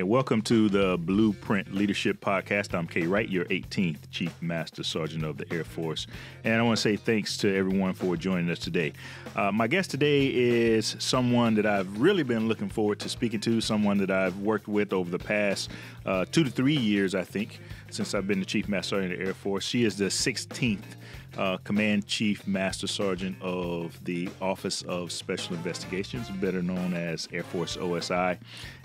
welcome to the Blueprint Leadership Podcast. I'm Kay Wright, your 18th Chief Master Sergeant of the Air Force. And I want to say thanks to everyone for joining us today. Uh, my guest today is someone that I've really been looking forward to speaking to, someone that I've worked with over the past uh, two to three years, I think, since I've been the Chief Master Sergeant of the Air Force. She is the 16th uh, Command Chief Master Sergeant of the Office of Special Investigations, better known as Air Force OSI.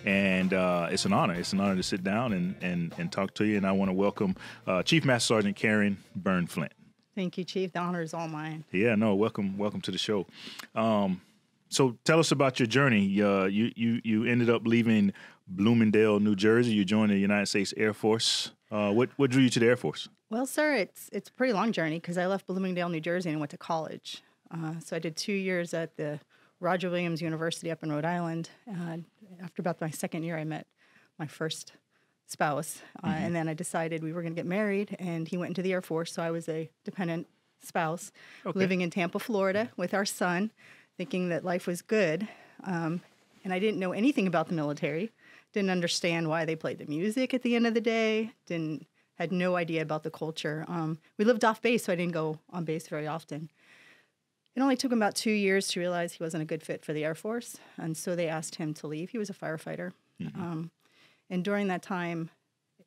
And uh, it's an honor. It's an honor to sit down and, and, and talk to you. And I want to welcome uh, Chief Master Sergeant Karen Beirne Flint. Thank you, Chief. The honor is all mine. Yeah, no, welcome, welcome to the show. Um, so tell us about your journey. Uh, you you you ended up leaving Bloomingdale, New Jersey. You joined the United States Air Force. Uh, what what drew you to the Air Force? Well, sir, it's it's a pretty long journey because I left Bloomingdale, New Jersey, and went to college. Uh, so I did two years at the Roger Williams University up in Rhode Island. Uh, after about my second year, I met my first spouse, uh, mm-hmm. and then I decided we were going to get married, and he went into the Air Force, so I was a dependent spouse okay. living in Tampa, Florida, with our son, thinking that life was good. Um, and I didn't know anything about the military, didn't understand why they played the music at the end of the day, didn't had no idea about the culture. Um, we lived off base, so I didn't go on base very often. It only took him about two years to realize he wasn't a good fit for the Air Force, and so they asked him to leave. He was a firefighter, mm-hmm. um, and during that time,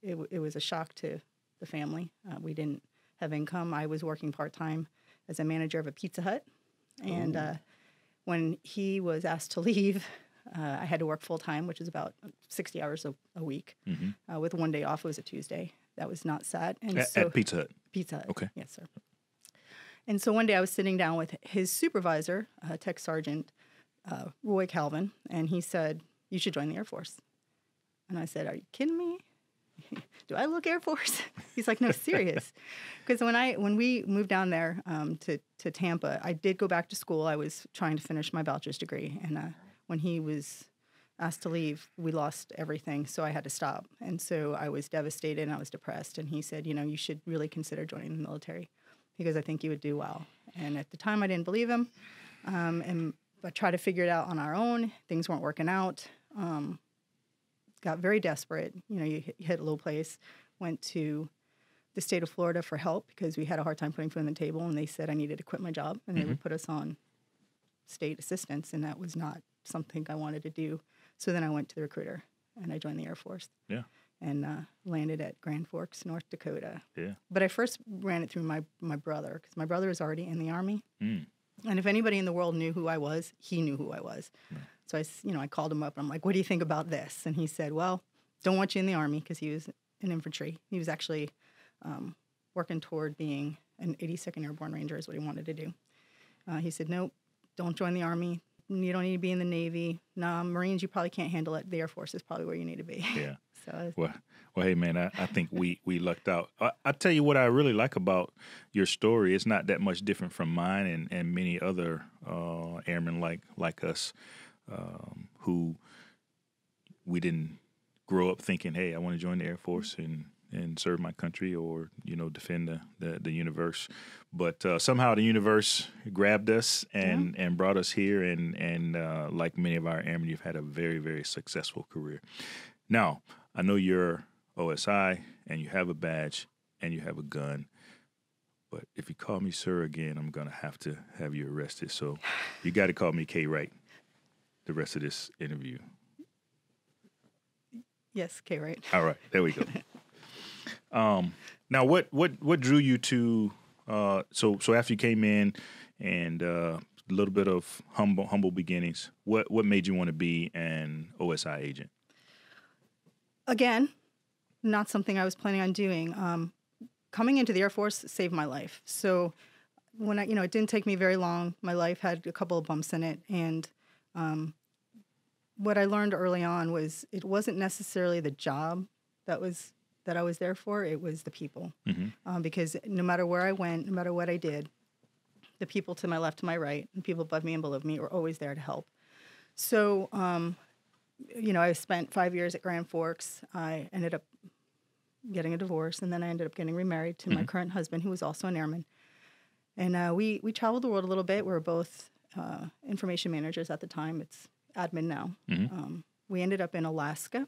it, it, was a shock to the family. Uh, we didn't have income. I was working part time as a manager of a Pizza Hut, and uh, when he was asked to leave, uh, I had to work full time, which is about 60 hours a, a week, mm-hmm. uh, with one day off. It was a Tuesday, that was not set. And at, so, at Pizza Hut. Pizza Hut. Okay. Yes, sir. And so one day I was sitting down with his supervisor, uh, Tech Sergeant uh, Roy Calvin, and he said, "You should join the Air Force." And I said, "Are you kidding me? Do I look Air Force?" He's like, "No, serious." Because when I when we moved down there um, to to Tampa, I did go back to school. I was trying to finish my bachelor's degree, and uh, when he was asked to leave, we lost everything, so I had to stop. And so I was devastated and I was depressed. And he said, you know, you should really consider joining the military because I think you would do well. And at the time, I didn't believe him, um, and I tried to figure it out on our own. Things weren't working out. Um, got very desperate. You know, you hit, you hit a low place. Went to the state of Florida for help because we had a hard time putting food on the table, and they said I needed to quit my job, and mm-hmm. they would put us on state assistance, and that was not something I wanted to do. So then I went to the recruiter and I joined the Air Force. Yeah. And uh, landed at Grand Forks, North Dakota. Yeah. But I first ran it through my, my brother because my brother is already in the Army. Mm. And if anybody in the world knew who I was, he knew who I was. So I, you know, I called him up and I'm like, "What do you think about this?" And he said, "Well, don't want you in the army because he was in infantry. He was actually um, working toward being an 82nd Airborne Ranger is what he wanted to do. Uh, he said, "Nope, don't join the army you don't need to be in the Navy. No, Marines, you probably can't handle it. The Air Force is probably where you need to be. Yeah. so well, well, hey man, I, I think we we lucked out. I, I, tell you what I really like about your story. It's not that much different from mine and and many other uh, airmen like like us um, who we didn't grow up thinking, hey, I want to join the Air Force and and serve my country or you know defend the the, the universe. But uh, somehow the universe grabbed us and yeah. and brought us here. And and uh, like many of our airmen, you've had a very very successful career. Now I know you're OSI and you have a badge and you have a gun. But if you call me sir again, I'm gonna have to have you arrested. So you got to call me K. Wright. The rest of this interview. Yes, K. Wright. All right, there we go. Um, now, what what what drew you to? Uh, so so after you came in and uh, a little bit of humble humble beginnings, what what made you want to be an OSI agent? Again, not something I was planning on doing. Um, coming into the Air Force saved my life. So when I, you know, it didn't take me very long. My life had a couple of bumps in it, and um, what I learned early on was it wasn't necessarily the job that was that I was there for, it was the people. Mm-hmm. Um, because no matter where I went, no matter what I did, the people to my left, to my right, and people above me and below me were always there to help. So, um, you know, I spent five years at Grand Forks. I ended up getting a divorce, and then I ended up getting remarried to mm-hmm. my current husband, who was also an airman. And uh, we we traveled the world a little bit. We were both uh, information managers at the time. It's admin now. Mm-hmm. Um, we ended up in Alaska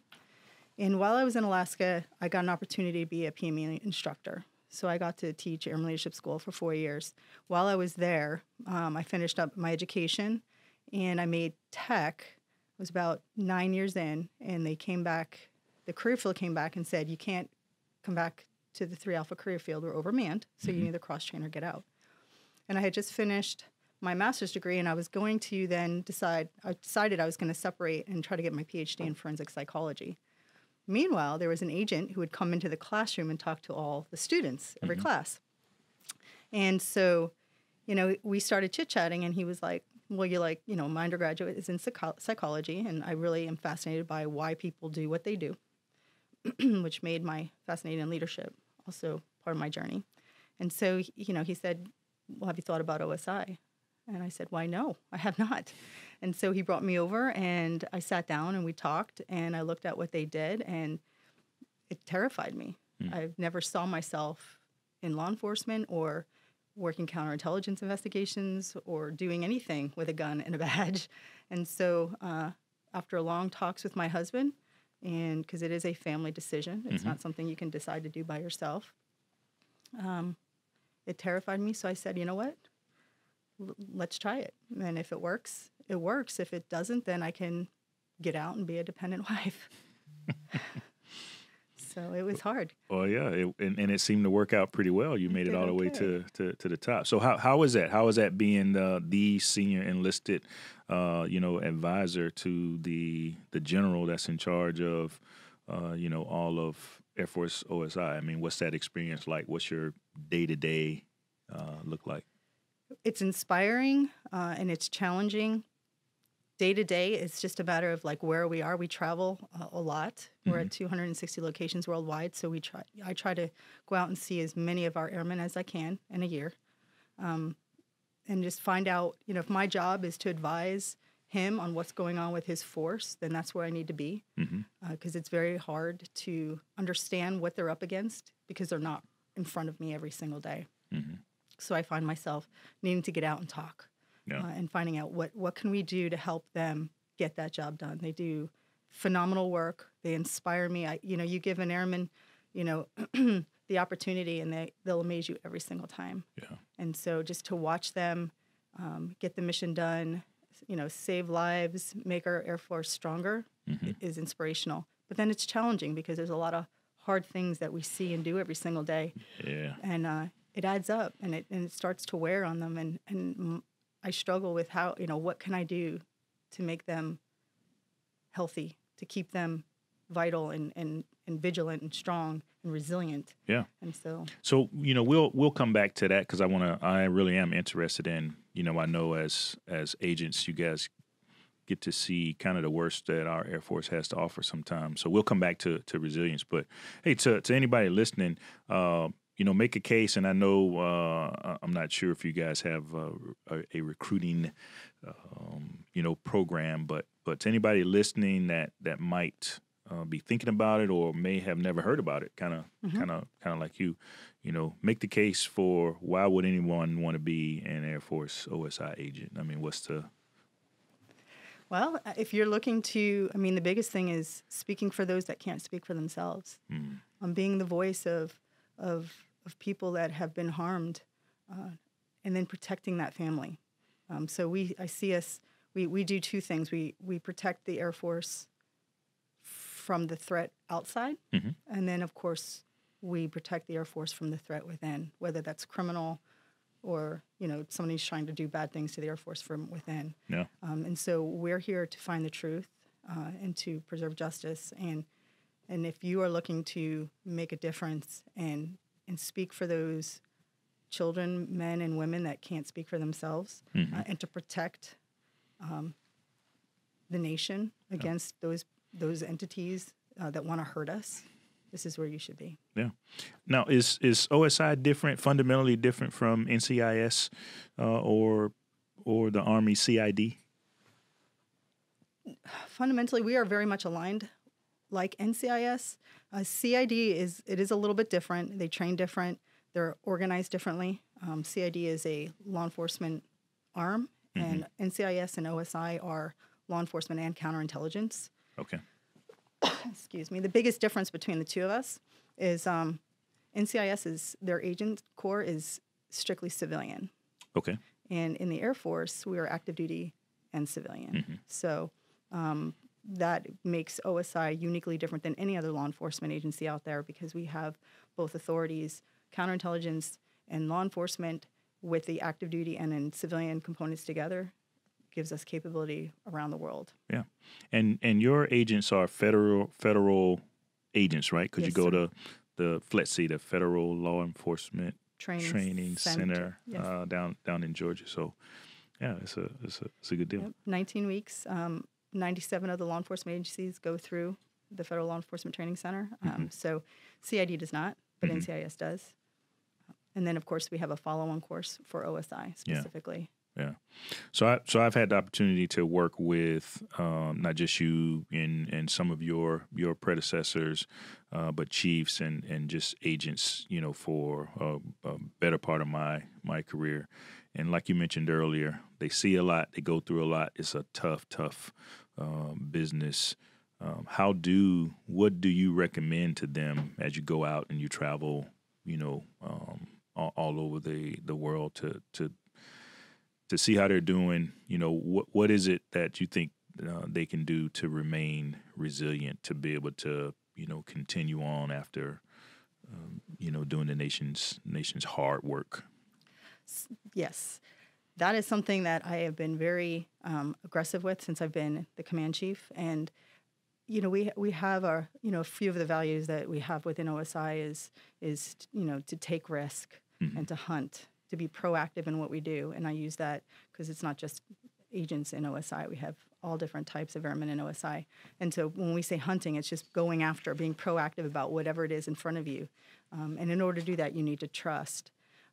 And while I was in Alaska, I got an opportunity to be a PME instructor. So I got to teach Airman Leadership School for four years. While I was there, um, I finished up my education and I made tech. I was about nine years in, and they came back, the career field came back and said, You can't come back to the 3 Alpha career field. We're overmanned, so mm-hmm. you either cross train or get out. And I had just finished my master's degree, and I was going to then decide, I decided I was going to separate and try to get my PhD in forensic psychology. Meanwhile, there was an agent who would come into the classroom and talk to all the students every mm-hmm. class. And so, you know, we started chit chatting, and he was like, Well, you're like, you know, my undergraduate is in psycho- psychology, and I really am fascinated by why people do what they do, which made my fascinating leadership also part of my journey. And so, you know, he said, Well, have you thought about OSI? And I said, Why, no, I have not. And so he brought me over and I sat down and we talked and I looked at what they did and it terrified me. Mm. I never saw myself in law enforcement or working counterintelligence investigations or doing anything with a gun and a badge. And so uh, after long talks with my husband, and because it is a family decision, it's mm-hmm. not something you can decide to do by yourself. Um, it terrified me, so I said, you know what? L- let's try it. And if it works, it works. If it doesn't, then I can get out and be a dependent wife. so it was hard. Well, yeah, it, and, and it seemed to work out pretty well. You made it, it all the way to, to, to the top. So how how was that? How was that being the the senior enlisted, uh, you know, advisor to the the general that's in charge of, uh, you know, all of Air Force OSI? I mean, what's that experience like? What's your day to day look like? It's inspiring uh, and it's challenging day to day, it's just a matter of like where we are. We travel uh, a lot. We're mm-hmm. at 260 locations worldwide, so we try. I try to go out and see as many of our airmen as I can in a year, um, and just find out. You know, if my job is to advise him on what's going on with his force, then that's where I need to be, because mm-hmm. uh, it's very hard to understand what they're up against because they're not in front of me every single day. Mm-hmm. So I find myself needing to get out and talk yeah. uh, and finding out what what can we do to help them get that job done. They do phenomenal work. They inspire me. I, you know, you give an airman, you know, the opportunity, and they they'll amaze you every single time. Yeah. And so just to watch them um, get the mission done, you know, save lives, make our Air Force stronger, mm-hmm. is inspirational. But then it's challenging because there's a lot of hard things that we see and do every single day. Yeah. And uh, it adds up, and it and it starts to wear on them. And and I struggle with how, you know, what can I do to make them healthy, to keep them vital and, and, and vigilant and strong and resilient. Yeah. And so So, you know, we'll we'll come back to that cuz I want to I really am interested in, you know, I know as as agents you guys get to see kind of the worst that our Air Force has to offer sometimes. So we'll come back to to resilience, but hey, to to anybody listening, uh, you know, make a case. And I know uh, I'm not sure if you guys have a, a, a recruiting, um, you know, program, but but to anybody listening that that might uh, be thinking about it or may have never heard about it, kind of, kind of, kind of like you, you know, make the case for why would anyone want to be an Air Force OSI agent? I mean, what's the well, if you're looking to, I mean, the biggest thing is speaking for those that can't speak for themselves. Mm. Um, being the voice of of of people that have been harmed, uh, and then protecting that family. Um, so we, I see us. We, we do two things. We we protect the Air Force from the threat outside, mm-hmm. and then of course we protect the Air Force from the threat within, whether that's criminal or you know somebody's trying to do bad things to the Air Force from within. Yeah. Um, and so we're here to find the truth uh, and to preserve justice and and if you are looking to make a difference and and speak for those children, men, and women that can't speak for themselves, mm-hmm. uh, and to protect um, the nation against yeah. those those entities uh, that want to hurt us. This is where you should be. Yeah. Now, is is OSI different, fundamentally different from NCIS uh, or or the Army CID? Fundamentally, we are very much aligned like NCIS. Uh, CID is it is a little bit different. They train different. They're organized differently. Um, CID is a law enforcement arm, mm-hmm. and NCIS and OSI are law enforcement and counterintelligence. Okay. excuse me, the biggest difference between the two of us is um, NCIS is their agent corps is strictly civilian, Okay. and in the Air Force we are active duty and civilian. Mm-hmm. So um, that makes OSI uniquely different than any other law enforcement agency out there because we have both authorities, counterintelligence, and law enforcement with the active duty and then civilian components together gives us capability around the world. Yeah. And and your agents are federal federal agents, right? Could you go sir. to the FLETC, the Federal Law Enforcement Training, Training Center, Yes. uh, down down in Georgia. So, yeah, it's a it's a it's a good deal. Yep, 19 weeks. Um, 97 of the law enforcement agencies go through the Federal Law Enforcement Training Center. Um, So CID does not, but NCIS does. And then, of course, we have a follow-on course for OSI Yeah. specifically. Yeah. So I so I've had the opportunity to work with um, not just you and and some of your your predecessors, uh, but chiefs and and just agents, you know, for a, a better part of my my career. And like you mentioned earlier, they see a lot, they go through a lot. It's a tough, tough um, business. Um, how do what do you recommend to them as you go out and you travel, you know, um, all, all over the the world to to to see how they're doing. You know, what what is it that you think uh, they can do to remain resilient, to be able to you know continue on after um, you know doing the nation's nation's hard work. Yes, that is something that I have been very um, aggressive with since I've been the command chief. And you know, we we have our you know a few of the values that we have within OSI is is you know to take risk and to hunt, to be proactive in what we do. And I use that because it's not just agents in OSI. We have all different types of airmen in OSI. And so when we say hunting, it's just going after, being proactive about whatever it is in front of you. Um, and in order to do that, you need to trust.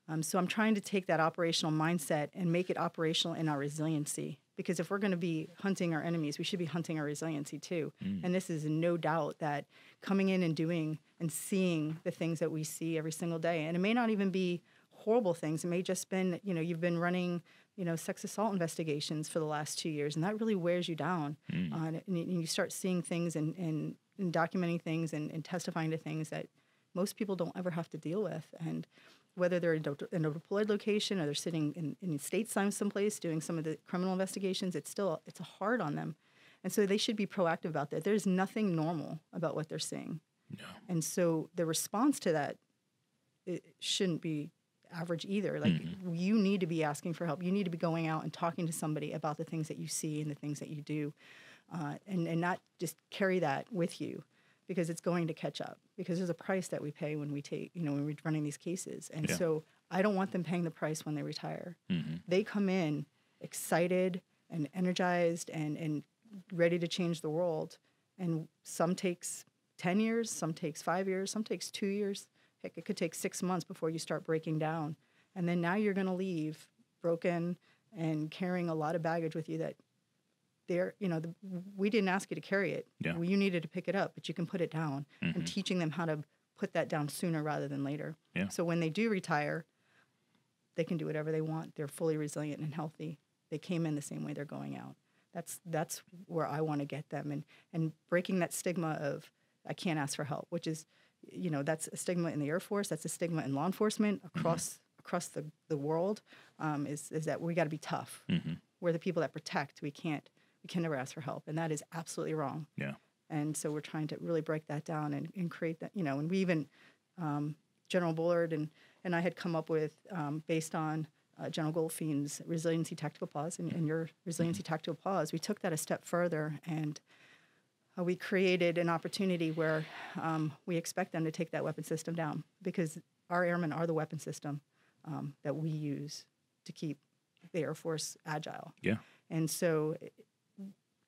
Um, so I'm trying to take that operational mindset and make it operational in our resiliency. Because if we're going to be hunting our enemies, we should be hunting our resiliency too. And this is no doubt that coming in and doing and seeing the things that we see every single day, and it may not even be horrible things. It may just been, you know, you've been running, you know, sex assault investigations for the last two years, and that really wears you down. Uh, and, and you start seeing things and, and, and documenting things and, and testifying to things that most people don't ever have to deal with. And whether they're in a- in a deployed location or they're sitting in, in state some someplace doing some of the criminal investigations, it's still it's hard on them. And so they should be proactive about that. There's nothing normal about what they're seeing. And so the response to that it shouldn't be average either. Like you need to be asking for help. You need to be going out and talking to somebody about the things that you see and the things that you do, uh, and and not just carry that with you because it's going to catch up. Because there's a price that we pay when we take you know when we're running these cases, and Yeah. so I don't want them paying the price when they retire. Mm-hmm. They come in excited and energized and and ready to change the world, and some takes 10 years, some takes five years, some takes two years. Heck, it could take six months before you start breaking down. And then now you're going to leave broken and carrying a lot of baggage with you that they're, you know, the, we didn't ask you to carry it. Yeah. Well, you needed to pick it up, but you can put it down and mm-hmm. teaching them how to put that down sooner rather than later. Yeah. So when they do retire, they can do whatever they want. They're fully resilient and healthy. They came in the same way they're going out. That's that's where I want to get them and and breaking that stigma of I can't ask for help, which is you know that's a stigma in the Air Force. That's a stigma in law enforcement mm-hmm. across across the the world. Um, is is that we got to be tough. Mm-hmm. We're the people that protect. We can't we can never ask for help, and that is absolutely wrong. Yeah. And so we're trying to really break that down and, and create that, you know, and we even, um, General Bullard and, and I had come up with, um, based on uh, General Goldfein's resiliency tactical pause and, and your resiliency tactical pause, we took that a step further and uh, we created an opportunity where um, we expect them to take that weapon system down because our airmen are the weapon system um, that we use to keep the Air Force agile. Yeah. And so,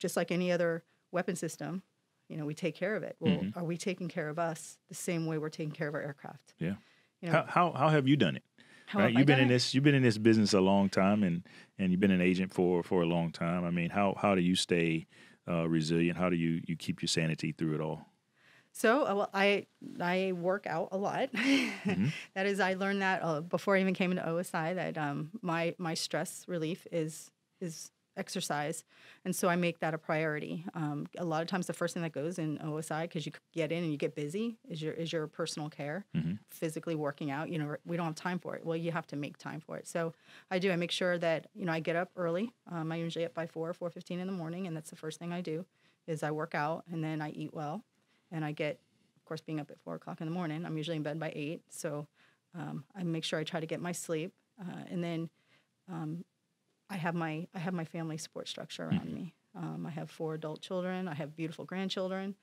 just like any other weapon system, you know, we take care of it. Well, Mm-hmm. are we taking care of us the same way we're taking care of our aircraft? Yeah. You know, How how how have you done it? how right? have You've been in this you've been in this business a long time and and you've been an agent for for a long time. I mean, how how do you stay uh, resilient? How do you you keep your sanity through it all? So, uh, well, I I work out a lot. Mm-hmm. That is, I learned that uh, before I even came into OSI that um, my my stress relief is is exercise, and so I make that a priority. Um, a lot of times, the first thing that goes in OSI because you get in and you get busy is your is your personal care, Mm-hmm. physically working out. You know, we don't have time for it. Well, you have to make time for it. So I do. I make sure that you know I get up early. Um, I usually up by four, four fifteen in the morning, and that's the first thing I do is I work out and then I eat well, and I get, of course, being up at four o'clock in the morning. I'm usually in bed by eight, so um, I make sure I try to get my sleep, uh, and then um, I have my I have my family support structure around me. Um, I have four adult children. I have beautiful grandchildren,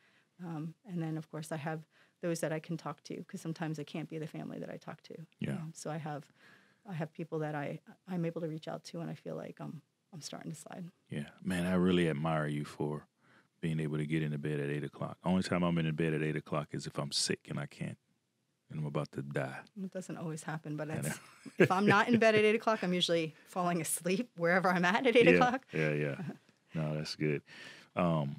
um, and then of course I have those that I can talk to because sometimes it can't be the family that I talk to. Yeah. Um, so I have I have people that I I'm able to reach out to, and I feel like I'm I'm starting to slide. Yeah, man, I really admire you for being able to get into bed at eight o'clock. Only time I'm in bed at eight o'clock is if I'm sick and I can't, and I'm about to die. It doesn't always happen, but it's, if I'm not in bed at eight o'clock, I'm usually falling asleep wherever I'm at at eight yeah, o'clock. yeah, yeah. No, that's good. Um,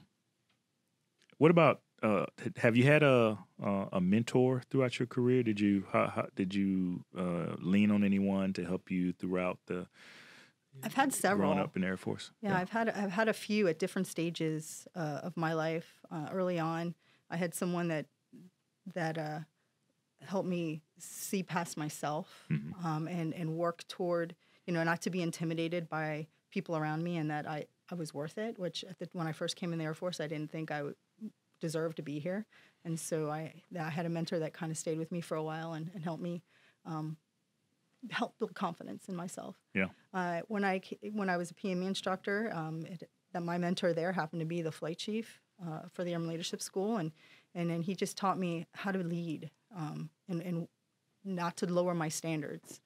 what about? Uh, have you had a a a mentor throughout your career? Did you how, how, did you uh, lean on anyone to help you throughout the I've had several. growing up in the Air Force? Yeah, I've had I've had a few at different stages uh, of my life. Uh, early on, I had someone that that helped me see past myself Mhm. um, and and work toward you know not to be intimidated by people around me and that I I was worth it. Which at the, when I first came in the Air Force, I didn't think I would deserve to be here, and so I I had a mentor that kind of stayed with me for a while and, and helped me. Um, help build confidence in myself Yeah. uh, when I when I was a PME instructor, um, it, that my mentor there happened to be the flight chief uh, for the Airman Leadership School, and and then he just taught me how to lead um, and and not to lower my standards.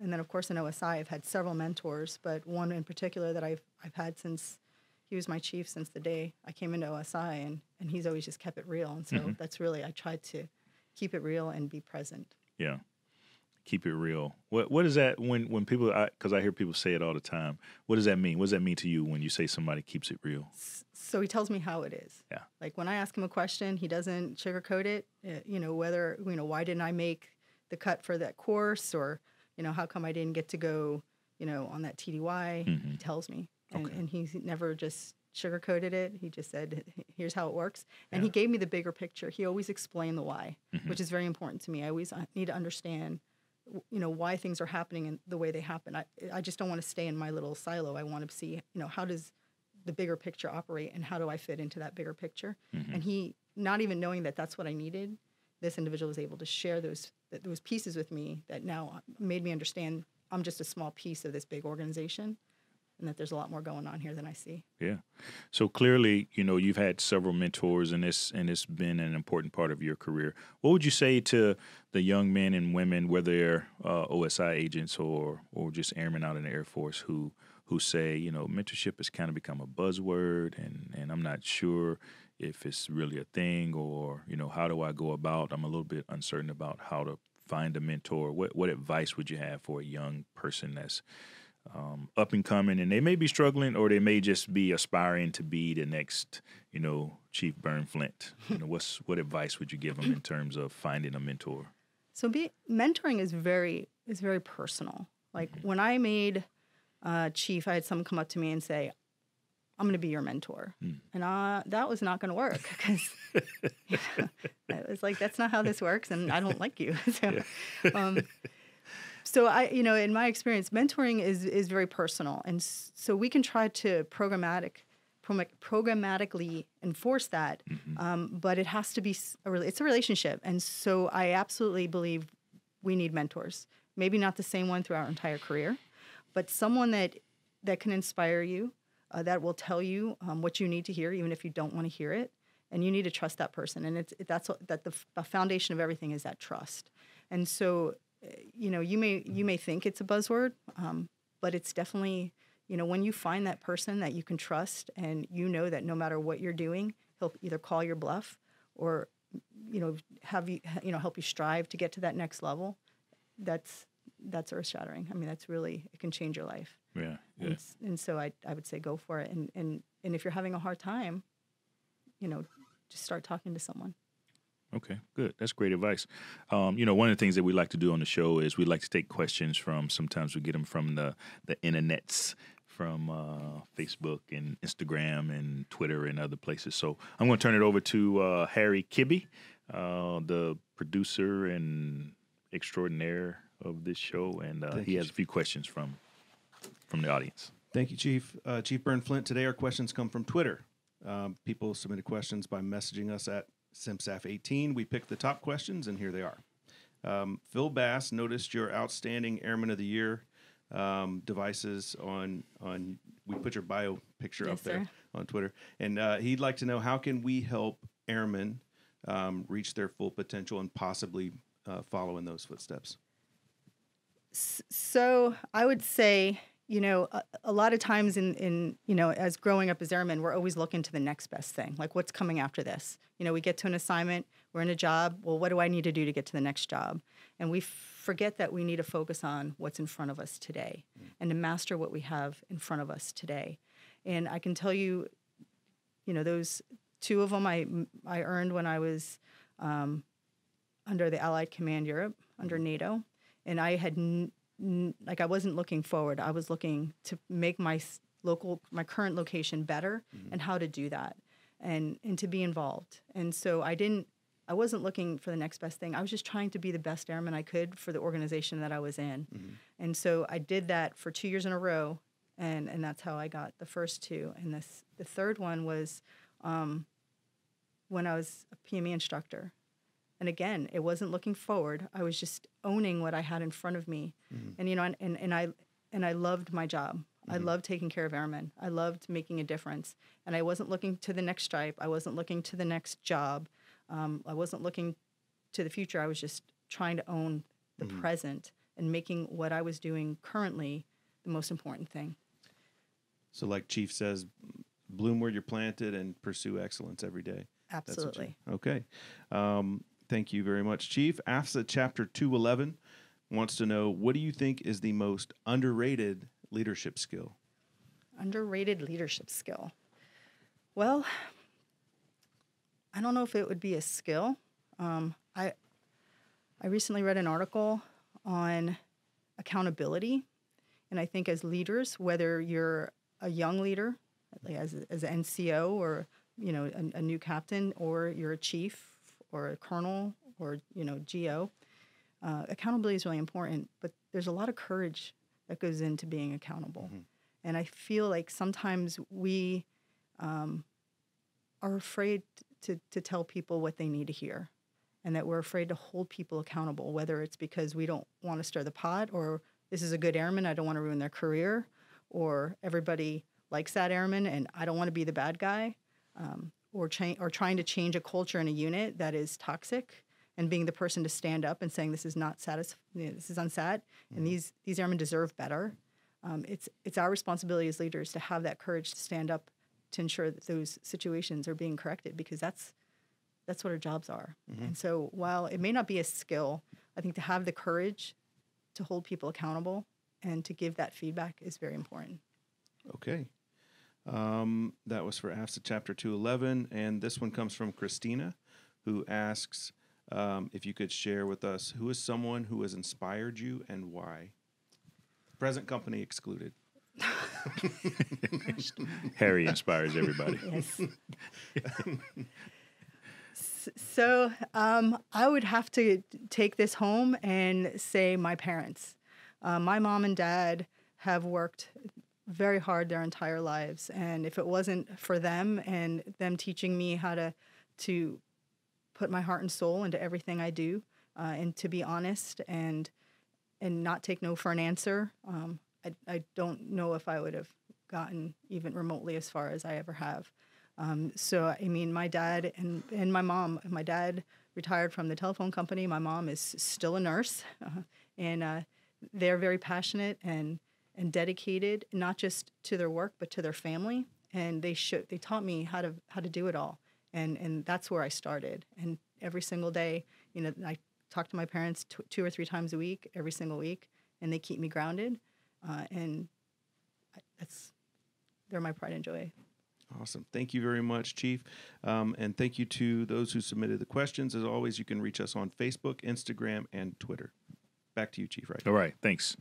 And then of course in OSI, I've had several mentors, but one in particular that I've I've had since he was my chief since the day I came into OSI, and and he's always just kept it real, and so mm-hmm. that's really I tried to keep it real and be present. Yeah. Keep it real. What what is that when when people because I, hear people say it all the time. What does that mean? What does that mean to you when you say somebody keeps it real? so he tells me how it is. Yeah. Like when I ask him a question, he doesn't sugarcoat it. Uh, you know, whether you know why didn't I make the cut for that course, or you know how come I didn't get to go, you know, on that TDY. He tells me, and, Okay. and he's never just sugarcoated it. He just said, "Here's how it works," and he gave me the bigger picture. He always explained the why, which is very important to me. I always uh, need to understand you know why things are happening in the way they happen. I I just don't want to stay in my little silo. I want to see you know how does the bigger picture operate and how do I fit into that bigger picture. Mm-hmm. And he not even knowing that that's what I needed, this individual was able to share those those pieces with me that now uh, made me understand I'm just a small piece of this big organization and that there's a lot more going on here than I see. Yeah. So clearly, you know, you've had several mentors and this and it's been an important part of your career. What would you say to the young men and women, whether they're uh, OSI agents or or just airmen out in the Air Force who who say, you know, mentorship has kind of become a buzzword and, and I'm not sure if it's really a thing or, you know, how do I go about? I'm a little bit uncertain about how to find a mentor. What what advice would you have for a young person that's um, up and coming, and they may be struggling, or they may just be aspiring to be the next, you know, Chief Beirne Flint. You know, what's what advice would you give them in terms of finding a mentor? So be mentoring is very is very personal. Like when I made uh, chief, I had someone come up to me and say, "I'm going to be your mentor," and uh, that was not going to work because it was like that's not how this works, and I don't like you. so, um, so I, you know, in my experience, mentoring is is very personal, and so we can try to programmatic. Programmatically enforce that, um, but it has to be a rela- it's a relationship, and so I absolutely believe we need mentors. Maybe not the same one through our entire career, but someone that that can inspire you, uh, that will tell you um, what you need to hear, even if you don't want to hear it, and you need to trust that person. And it's that's what, that the, the foundation of everything is that trust. And so, you know, you may you may think it's a buzzword, um, but it's definitely you know when you find that person that you can trust, and you know that no matter what you're doing, he'll either call your bluff or you know have you you know help you strive to get to that next level that's that's earth shattering i mean that's really it can change your life. Yeah, yeah, and, and so I, I would say go for it. And, and and if you're having a hard time you know just start talking to someone Okay, good. That's great advice. Um, you know, one of the things that we like to do on the show is we like to take questions from. Sometimes we get them from the the internets, from uh, Facebook and Instagram and Twitter and other places. So I'm going to turn it over to uh, Harry Kibbe, uh, the producer and extraordinaire of this show, and uh, he you, has a few questions from from the audience. Thank you, Chief. Uh, Chief Beirne Flint. Today, our questions come from Twitter. Um, people submitted questions by messaging us at CMSAF18. We picked the top questions, and here they are. Um, Phil Bass noticed your outstanding Airman of the Year um, devices on on. We put your bio picture Yes, up there sir. on Twitter, and uh, he'd like to know how can we help airmen um, reach their full potential and possibly uh, follow in those footsteps. So I would say, you know, a, a lot of times in, in, you know, as growing up as airmen, we're always looking to the next best thing. Like what's coming after this? You know, we get to an assignment, we're in a job. Well, what do I need to do to get to the next job? And we forget that we need to focus on what's in front of us today and to master what we have in front of us today. And I can tell you, you know, those two of them I, I earned when I was um, under the Allied Command Europe, under NATO and I had like I wasn't looking forward. I was looking to make my local, my current location better, and how to do that, and and to be involved. And so I didn't. I wasn't looking for the next best thing. I was just trying to be the best airman I could for the organization that I was in. And so I did that for two years in a row, and and that's how I got the first two. And this the third one was um, when I was a PME instructor. And again, it wasn't looking forward. I was just owning what I had in front of me. And you know, and, and, and I and I loved my job. I loved taking care of airmen. I loved making a difference. And I wasn't looking to the next stripe. I wasn't looking to the next job. Um, I wasn't looking to the future. I was just trying to own the present and making what I was doing currently the most important thing. So, like Chief says, bloom where you're planted and pursue excellence every day. That's what you- Absolutely. okay. Um, thank you very much, Chief. AFSA Chapter 211 wants to know what do you think is the most underrated leadership skill? Underrated leadership skill. Well, I don't know if it would be a skill. Um, I I recently read an article on accountability, and I think as leaders, whether you're a young leader, like as as an NCO or you know a, a new captain, or you're a chief or a colonel or you know GO, uh, accountability is really important. But there's a lot of courage that goes into being accountable, and I feel like sometimes we um, are afraid to to tell people what they need to hear and that we're afraid to hold people accountable, whether it's because we don't want to stir the pot or this is a good airman, I don't want to ruin their career, or everybody likes that airman and I don't want to be the bad guy, um, or, cha- or trying to change a culture in a unit that is toxic and being the person to stand up and saying this is not satis- you know, this is unsat and these, these airmen deserve better. Um, it's, it's our responsibility as leaders to have that courage to stand up to ensure that those situations are being corrected because that's that's what our jobs are. And so while it may not be a skill, I think to have the courage to hold people accountable and to give that feedback is very important. Okay. Um, that was for AFSA Chapter 211. And this one comes from Christina, who asks um, if you could share with us who is someone who has inspired you and why? Present company excluded. Harry inspires everybody. Yes. So um, I would have to take this home and say my parents. Uh, my mom and dad have worked very hard their entire lives, and if it wasn't for them and them teaching me how to to put my heart and soul into everything I do, uh, and to be honest and and not take no for an answer, um, I, I don't know if I would have gotten even remotely as far as I ever have. Um, so I mean, my dad and and my mom. My dad retired from the telephone company. My mom is still a nurse, uh, and uh, they're very passionate and and dedicated, not just to their work but to their family. And they should they taught me how to how to do it all, and and that's where I started. And every single day, you know, I talk to my parents t- two or three times a week, every single week, and they keep me grounded. Uh, and I- that's they're my pride and joy. Awesome. Thank you very much, Chief. Um, and thank you to those who submitted the questions. As always, you can reach us on Facebook, Instagram, and Twitter. Back to you, Chief, right? All right, thanks.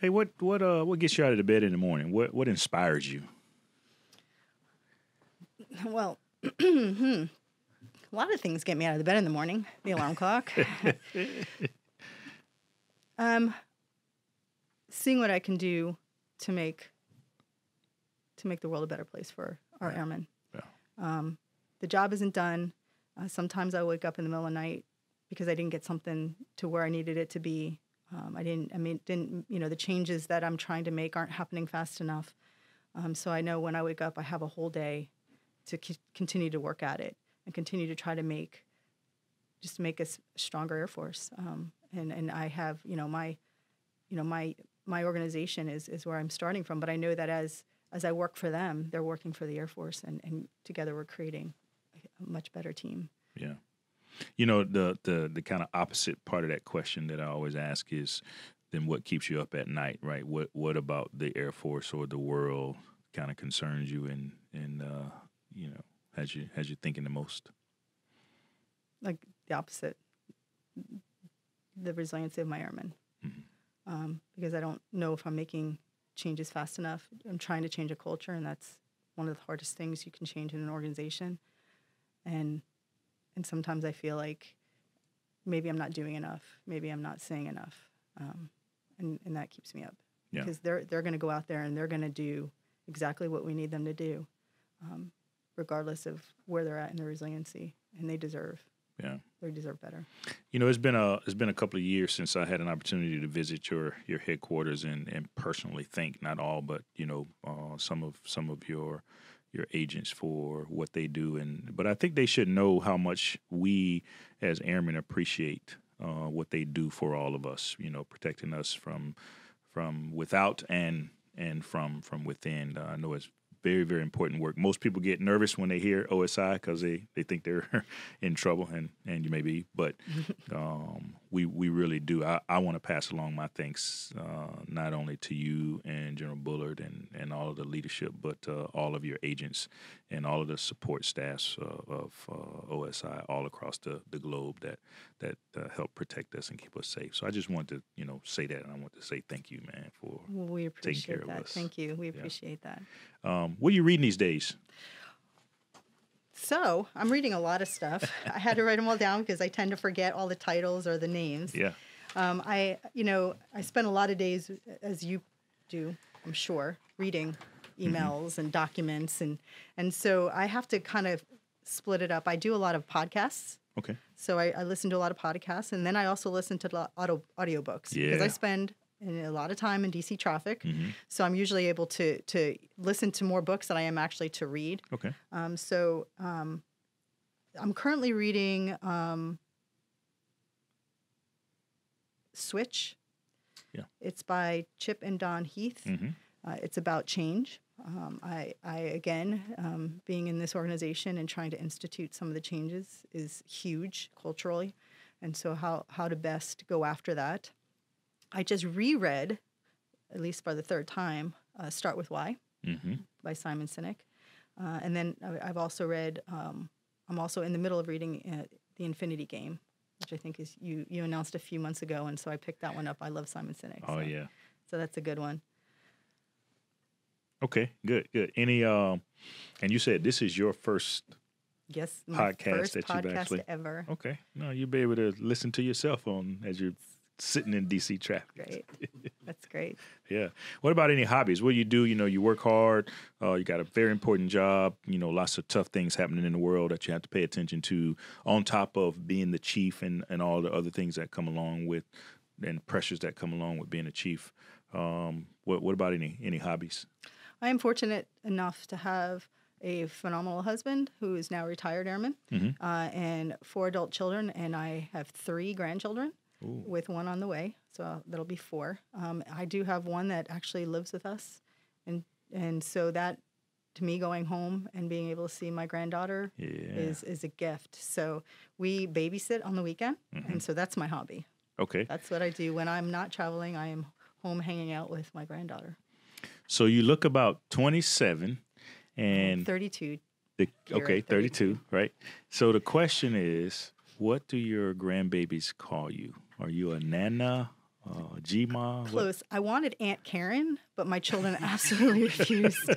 Hey, what what uh what gets you out of the bed in the morning? What what inspires you? Well, hmm. a lot of things get me out of the bed in the morning. The alarm clock. um, seeing what I can do to make to make the world a better place for our airmen. Yeah. Um, the job isn't done. Uh, sometimes I wake up in the middle of the night because I didn't get something to where I needed it to be. Um, I didn't. I mean, didn't. You know, the changes that I'm trying to make aren't happening fast enough. Um, so I know when I wake up, I have a whole day to c- continue to work at it and continue to try to make just make us stronger Air Force. Um, and and I have you know my you know my my organization is is where I'm starting from, but I know that as as I work for them, they're working for the Air Force, and, and together we're creating a much better team. Yeah. You know, the the the kind of opposite part of that question that I always ask is then what keeps you up at night, right? What what about the Air Force or the world kind of concerns you and and uh, you know, has you has you thinking the most? Like the opposite, the resiliency of my airmen, um, because I don't know if I'm making changes fast enough. I'm trying to change a culture, and that's one of the hardest things you can change in an organization. And and sometimes I feel like maybe I'm not doing enough. Maybe I'm not saying enough, um, and and that keeps me up Yeah. because they're they're going to go out there and they're going to do exactly what we need them to do, um, regardless of where they're at in their resiliency, and they deserve Yeah. they deserve better. You know, it's been a it's been a couple of years since I had an opportunity to visit your your headquarters and and personally thank not all, but you know, uh, some of some of your your agents for what they do, and but I think they should know how much we as airmen appreciate uh, what they do for all of us. You know, protecting us from from without and and from from within. Uh, I know it's very very important work. Most people get nervous when they hear OSI because they, they think they're in trouble, and and you may be, but um, we we really do. I, I want to pass along my thanks uh, not only to you and General Bullard and and all of the leadership, but uh, all of your agents and all of the support staffs uh, of uh, OSI all across the, the globe that that uh, help protect us and keep us safe. So I just want to you know say that, and I want to say thank you, man, for Well, we care appreciate of that. us. Thank you. We appreciate that. um, what are you reading these days? So I'm reading a lot of stuff. I had to write them all down because I tend to forget all the titles or the names. Yeah. Um, I, you know, I spend a lot of days, as you do, I'm sure, reading emails and documents, and and so I have to kind of split it up. I do a lot of podcasts, Okay. so I, I listen to a lot of podcasts, and then I also listen to a lot audio audiobooks because I Yeah. Spend a lot of time in DC traffic. Mhm. So I'm usually able to to listen to more books than I am actually to read. Okay. Um, so um, I'm currently reading um, Switch. Yeah. It's by Chip and Dan Heath. Mm-hmm. Uh, it's about change. Um, I, I again, um, being in this organization and trying to institute some of the changes is huge culturally, and so how how to best go after that. I just reread, at least for the third time, uh, "Start with Why" Mm-hmm. by Simon Sinek, uh, and then I- I've also read. Um, I'm also in the middle of reading uh, "The Infinite Game," which I think is you you announced a few months ago, and so I picked that one up. I love Simon Sinek. Oh so, yeah. so that's a good one. Okay. Good. Good. Any um, and you said this is your first. Yes, Podcast that you've actually- ever. Okay. No, you'll be able to listen to yourself on as you're sitting in DC traffic. Great, that's great. Yeah. What about any hobbies? What do you do? You know, you work hard. Uh, you got a very important job. You know, lots of tough things happening in the world that you have to pay attention to. On top of being the chief and and all the other things that come along with, and pressures that come along with being a chief. Um, what what about any any hobbies? I am fortunate enough to have a phenomenal husband who is now retired airman, Mhm. uh, and four adult children, and I have three grandchildren. Ooh. with one on the way. So that'll be four. Um, I do have one that actually lives with us, and and so that to me going home and being able to see my granddaughter Yeah. is is a gift. So we babysit on the weekend, Mm-hmm. and so that's my hobby. Okay. That's what I do when I'm not traveling. I am home hanging out with my granddaughter. So you look about 27 and 32. the okay, at 32, right? So the question is, what do your grandbabies call you? Are you a nana? uh, G-Ma? What- Close. I wanted Aunt Karen, but my children absolutely refused.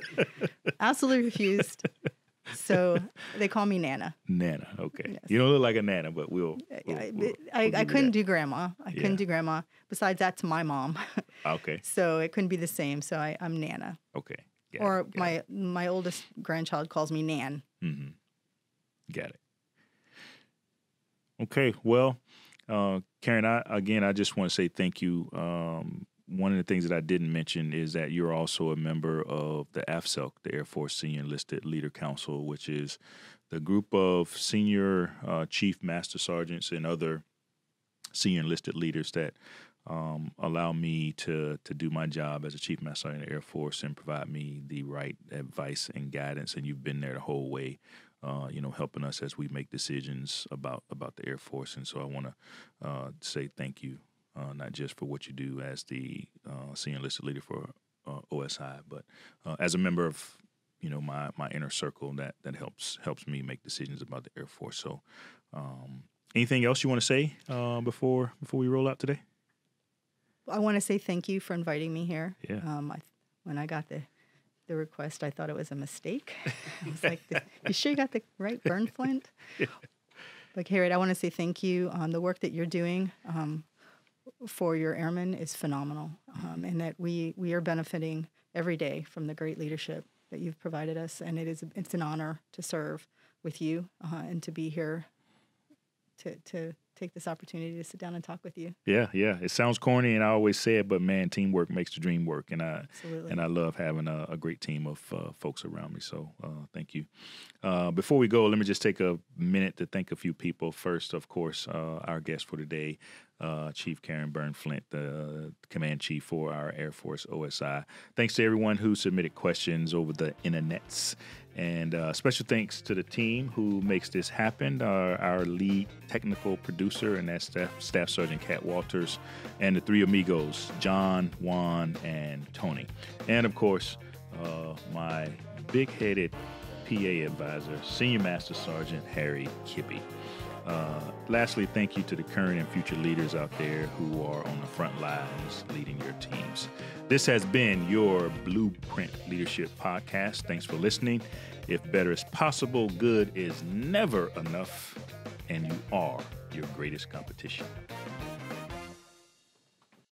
absolutely refused. So they call me Nana. Nana. Okay. Yes. You don't look like a Nana, but we'll. I, we'll- I- we'll- I, we'll I couldn't that. do grandma. I Yeah. couldn't do grandma. Besides, that's my mom. Okay. so it couldn't be the same. So I, I'm Nana. Okay. Got or got my it. my oldest grandchild calls me Nan. Mm-hmm. Got it. Okay. Well, uh, Karen, I, again, I just want to say thank you. Um, one of the things that I didn't mention is that you're also a member of the AFSELC, the Air Force Senior Enlisted Leader Council, which is the group of senior uh, chief master sergeants and other senior enlisted leaders that um, allow me to to do my job as a chief master sergeant in the Air Force and provide me the right advice and guidance. And you've been there the whole way, uh, you know, helping us as we make decisions about about the Air Force. And so I want to uh, say thank you, uh, not just for what you do as the uh, senior enlisted leader for uh, OSI, but uh, as a member of you know my my inner circle that that helps helps me make decisions about the Air Force. So. Um, Anything else you want to say uh, before before we roll out today? I want to say thank you for inviting me here. Yeah. Um, I, when I got the the request, I thought it was a mistake. I was like, "You sure you got the right Beirne Flint?" Like Harriet, I want to say thank you. Um, the work that you're doing um, for your airmen is phenomenal, um, and that we we are benefiting every day from the great leadership that you've provided us. And it is it's an honor to serve with you uh, and to be here to to take this opportunity to sit down and talk with you. Yeah, yeah. It sounds corny, and I always say it, but man, teamwork makes the dream work, and I Absolutely. and I love having a, a great team of uh, folks around me. So uh, thank you. Uh, before we go, let me just take a minute to thank a few people. First, of course, uh, our guest for today, uh, Chief Karen Beirne Flint, the command chief for our Air Force OSI. Thanks to everyone who submitted questions over the internets. And uh, special thanks to the team who makes this happen. Uh, our lead technical producer, and that's Staff, Staff Sergeant Kat Walters, and the three amigos, John, Juan, and Tony. And of course, uh, my big headed PA advisor, Senior Master Sergeant Harry Kibbe. Uh, lastly, thank you to the current and future leaders out there who are on the front lines leading your teams. This has been your Blueprint Leadership Podcast. Thanks for listening. If better is possible, good is never enough, and you are your greatest competition.